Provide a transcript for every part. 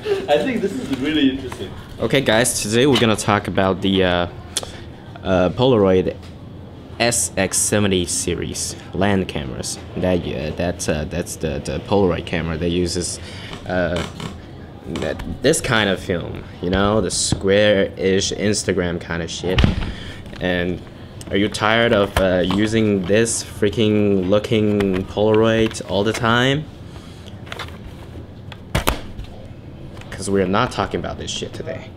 I think this is really interesting. Okay, guys, today we're gonna talk about the uh, uh, Polaroid SX70 series land cameras. That yeah, that's uh, that's the, the Polaroid camera that uses uh, that this kind of film. You know, the square-ish Instagram kind of shit. And are you tired of uh, using this freaking looking Polaroid all the time? Because we're not talking about this shit today.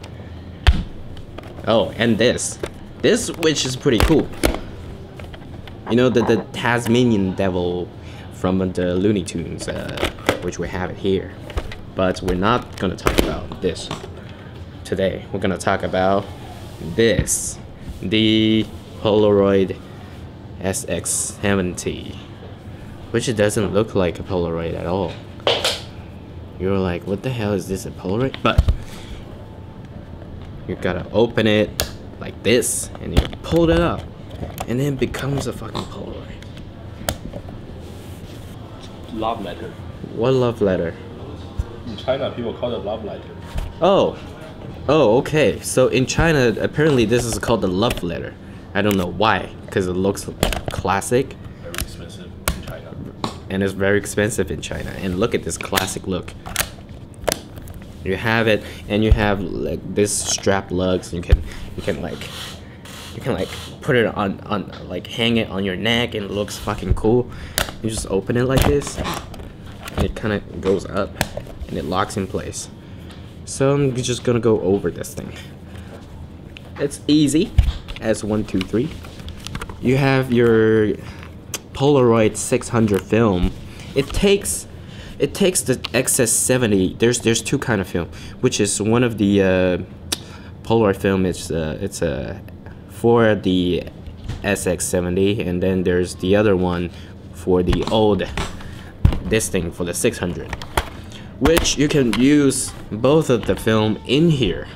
Oh, and this. This, which is pretty cool. You know, the, the Tasmanian Devil from the Looney Tunes, uh, which we have it here. But we're not gonna talk about this today. We're gonna talk about this. The Polaroid SX70. Which it doesn't look like a Polaroid at all. You're like, what the hell is this, a Polaroid? But you gotta open it like this and you pull it up and then it becomes a fucking Polaroid. Love letter. What love letter? In China, people call it love letter. Oh. Oh, okay. So in China, apparently this is called the love letter. I don't know why, because it looks classic Very expensive in China. And it's very expensive in China. And look at this classic look. You have it, and you have like this strap lugs. You can, you can like, you can like put it on on like hang it on your neck, and it looks fucking cool. You just open it like this, and it kind of goes up, and it locks in place. So I'm just gonna go over this thing. It's easy, as one, two, three. You have your Polaroid 600 film. It takes it takes the XS70. There's there's two kind of film, which is one of the uh, Polaroid film. It's uh, it's a uh, for the SX70, and then there's the other one for the old this thing for the 600, which you can use both of the film in here.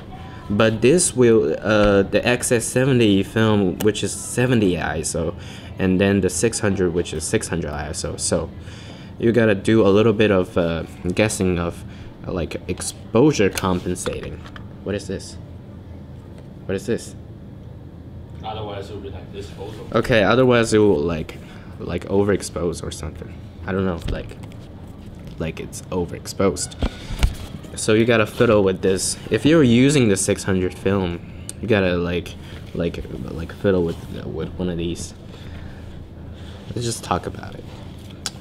But this will uh, the XS70 film, which is 70 ISO, and then the 600, which is 600 ISO. So you gotta do a little bit of uh, guessing of uh, like exposure compensating. What is this? What is this? Otherwise, it would be like this photo. Okay, otherwise it will like like overexpose or something. I don't know, like like it's overexposed. So you gotta fiddle with this. If you're using the 600 film, you gotta like like like fiddle with with one of these. Let's just talk about it.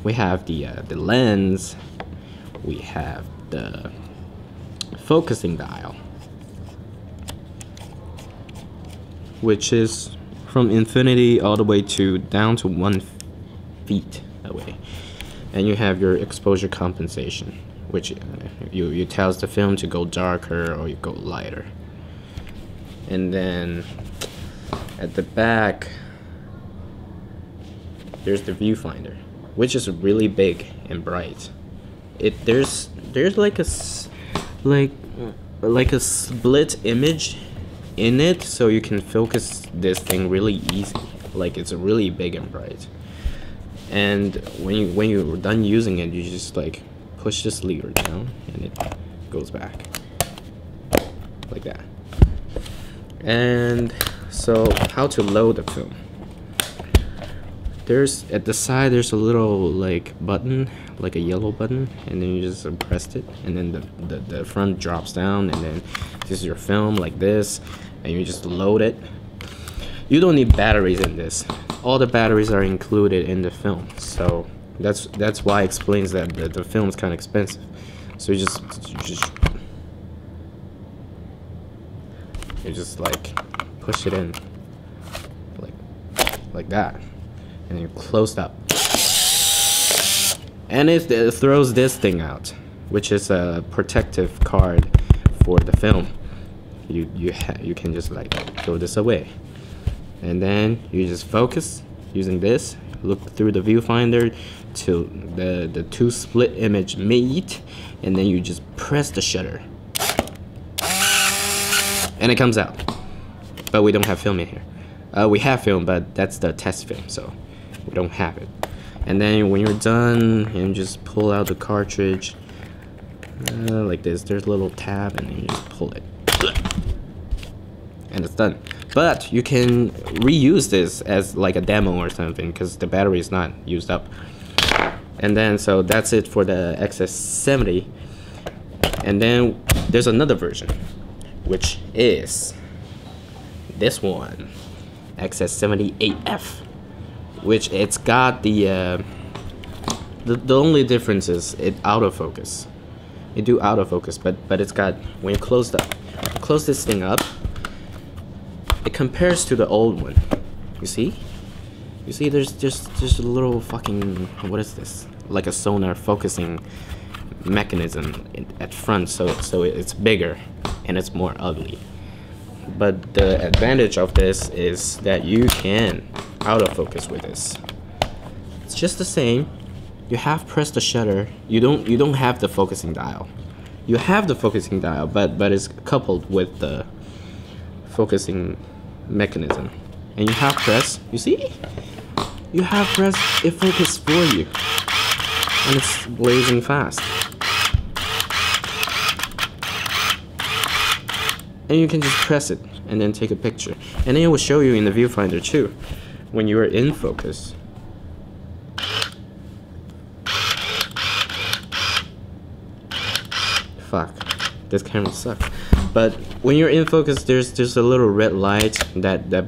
We have the uh, the lens. We have the focusing dial, which is from infinity all the way to down to one feet away, and you have your exposure compensation, which uh, you you tells the film to go darker or you go lighter, and then at the back there's the viewfinder which is really big and bright. It there's there's like a like like a split image in it so you can focus this thing really easy. Like it's really big and bright. And when you when you're done using it you just like push this lever down and it goes back. Like that. And so how to load the film there's at the side there's a little like button like a yellow button and then you just press it and then the, the, the front drops down and then this is your film like this and you just load it. You don't need batteries in this. All the batteries are included in the film so that's that's why it explains that the, the film is kind of expensive. So you just you just you just like push it in like like that and you close up and it, it throws this thing out which is a protective card for the film. You you you can just like throw this away. And then you just focus using this look through the viewfinder till the the two split image meet and then you just press the shutter. And it comes out. But we don't have film in here. Uh, we have film but that's the test film so don't have it and then when you're done you just pull out the cartridge uh, like this. There's a little tab, and then you just pull it, and it's done. But you can reuse this as like a demo or something because the battery is not used up. And then so that's it for the XS70. And then there's another version, which is this one, XS78F, which it's got the uh, the, the only difference is it autofocus. It do out autofocus, but but it's got when you close the close this thing up, it compares to the old one. You see? You see, there's just just a little fucking what is this? Like a sonar focusing mechanism at front, so so it's bigger and it's more ugly. But the advantage of this is that you can autofocus with this. It's just the same. You have pressed the shutter. You don't you don't have the focusing dial. You have the focusing dial, but but it's coupled with the focusing mechanism. And you have press. You see? You have press. It focus for you, and it's blazing fast. and you can just press it and then take a picture and then it will show you in the viewfinder too when you are in focus. Fuck. This camera sucks. But when you're in focus there's there's a little red light that that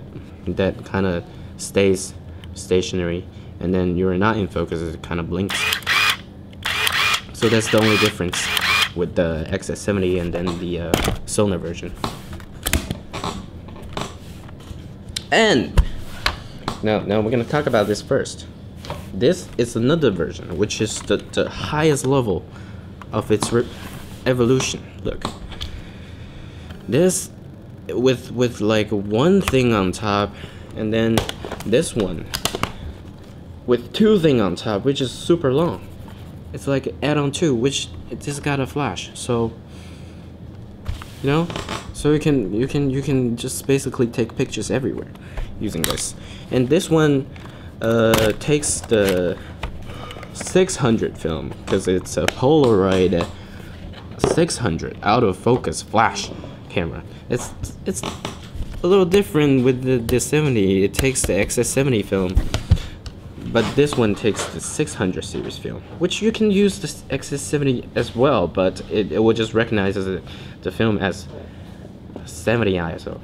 that kind of stays stationary. And then you're not in focus it kind of blinks. So that's the only difference with the XS70 and then the uh, version. And now, now we're gonna talk about this first. This is another version, which is the, the highest level of its evolution. Look, this with with like one thing on top, and then this one with two thing on top, which is super long. It's like add-on two, which it just got a flash. So you know, so you can you can you can just basically take pictures everywhere using this. And this one uh, takes the 600 film because it's a Polaroid 600 autofocus flash camera. It's it's a little different with the, the 70. It takes the XS70 film but this one takes the 600 series film, which you can use the XS70 as well, but it, it will just recognize the, the film as 70 ISO.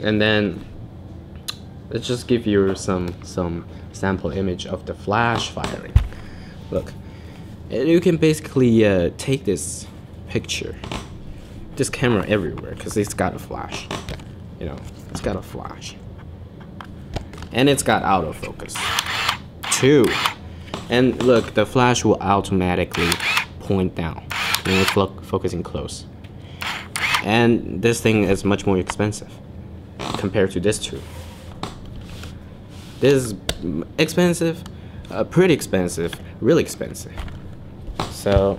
And then let's just give you some some sample image of the flash firing. Look, you can basically uh, take this picture, this camera everywhere, because it's got a flash. You know, it's got a flash and it's got autofocus too and look the flash will automatically point down when you're focusing close and this thing is much more expensive compared to this two this is expensive uh, pretty expensive really expensive. So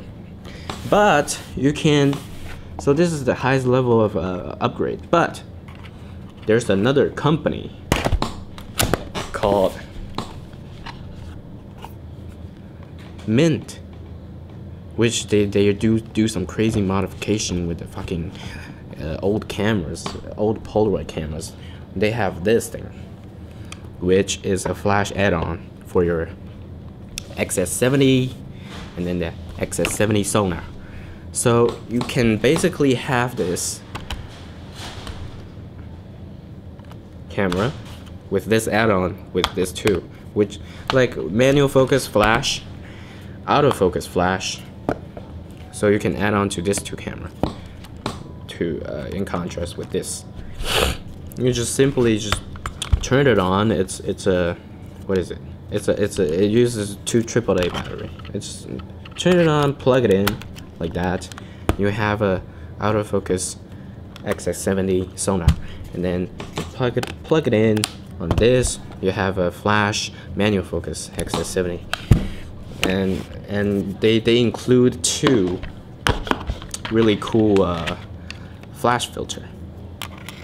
but you can so this is the highest level of uh, upgrade. But there's another company called Mint, which they, they do do some crazy modification with the fucking uh, old cameras, old Polaroid cameras. They have this thing, which is a flash add-on for your XS70 and then the XS70 sonar. So you can basically have this camera with this add-on with this too which like manual focus flash autofocus flash so you can add on to this two camera to uh, in contrast with this you just simply just turn it on it's it's a what is it? It's a it's a it uses two AAA battery. It's turn it on plug it in like that. You have a autofocus XS70 sonar and then plug it plug it in on this. You have a flash manual focus XS70 and and they, they include two really cool uh, flash filter.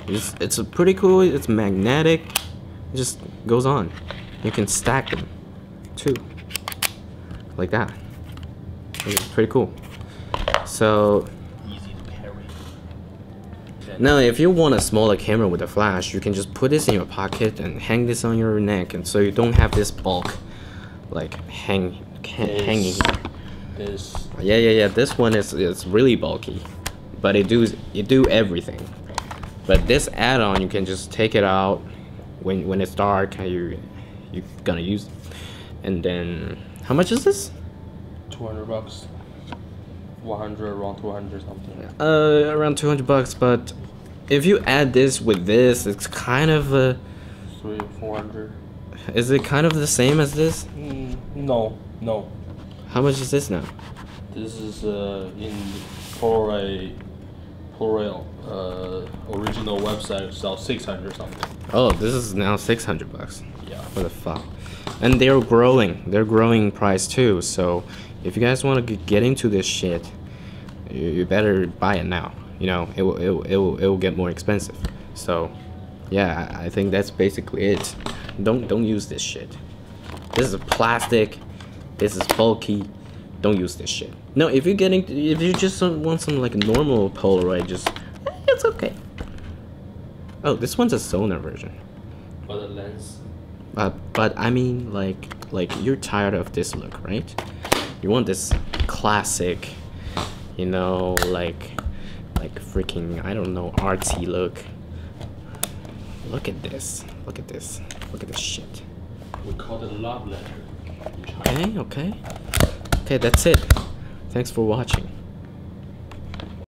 It's, it's a pretty cool it's magnetic it just goes on you can stack them too like that it's pretty cool So Easy to carry. Then now, if you want a smaller camera with a flash, you can just put this in your pocket and hang this on your neck, and so you don't have this bulk, like hang, ha- This- hanging. This Yeah, yeah, yeah. This one is is really bulky, but it do it do everything. But this add-on, you can just take it out when when it's dark. and You you gonna use, it. and then how much is this? 200 bucks. 100, around 200 something. Uh, around two hundred bucks. But if you add this with this, it's kind of a Three, 400. is it kind of the same as this? Mm, no, no. How much is this now? This is uh, in Polaroid, Polaroid uh, original website sell 600 something. Oh, this is now six hundred bucks. Yeah. What the fuck? And they're growing. They're growing price too. So if you guys want to get into this shit, you, you better buy it now. You know, it will, it will, it will, it will get more expensive. So yeah, I I think that's basically it. Don't don't use this shit. This is plastic. This is bulky. Don't use this shit. No, if you're getting, if you just want some like normal Polaroid, just eh, it's okay. Oh, this one's a Sonar version. But the lens, Uh, but I mean, like, like you're tired of this look, right? You want this classic, you know, like, like freaking, I don't know, artsy look. Look at this. Look at this. Look at this shit. we call it love letter. Okay, okay, okay. That's it. Thanks for watching.